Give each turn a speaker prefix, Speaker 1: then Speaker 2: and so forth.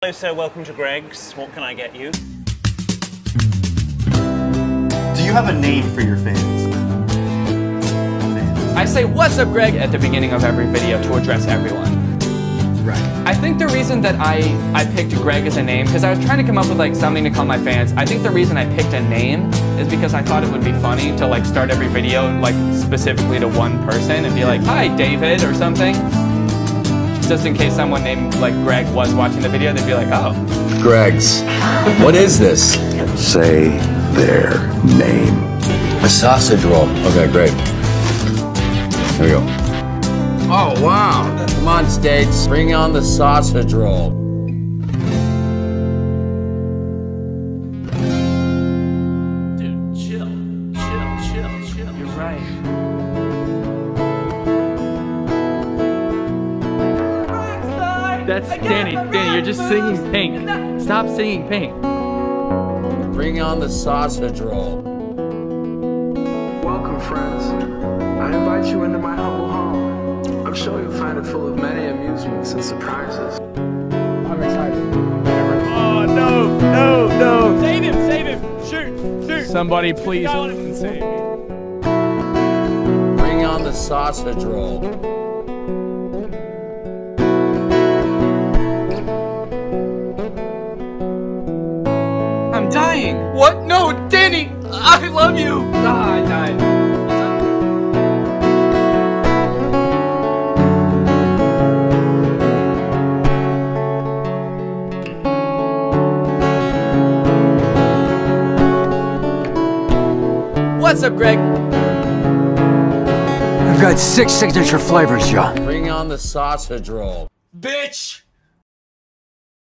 Speaker 1: Hello, sir. Welcome to Greggs. What can I get you?
Speaker 2: Do you have a name for your fans?
Speaker 3: I say, what's up, Greg, at the beginning of every video to address everyone.
Speaker 2: Right.
Speaker 3: I think the reason that I, I picked Greg as a name, because I was trying to come up with like something to call my fans, I think the reason I picked a name is because I thought it would be funny to like start every video like specifically to one person and be like, hi, David, or something. Just in case someone named like Greg was watching the video, they'd be like, oh.
Speaker 4: Greg's. What is this?
Speaker 5: Say their name.
Speaker 4: A sausage roll. Okay, great. Here we go. Oh, wow. Come on, States. Bring on the sausage roll.
Speaker 3: Dude, chill, chill, chill, chill. You're right.
Speaker 6: That's Danny. Danny, you're just singing Pink. Stop singing Pink.
Speaker 4: Bring on the sausage roll.
Speaker 7: Welcome, friends. I invite you into my humble home. I'm sure you'll find it full of many amusements and surprises.
Speaker 6: I'm excited.
Speaker 1: Oh, no, no, no.
Speaker 6: Save him, save him. Shoot, shoot. Somebody please. Save me.
Speaker 4: Bring on the sausage roll.
Speaker 3: I'm dying. What? No, Danny, I love you. Ah, I died. What's up, Greg?
Speaker 8: I've got six signature flavors, y'all.
Speaker 4: Bring on the sausage roll.
Speaker 3: Bitch!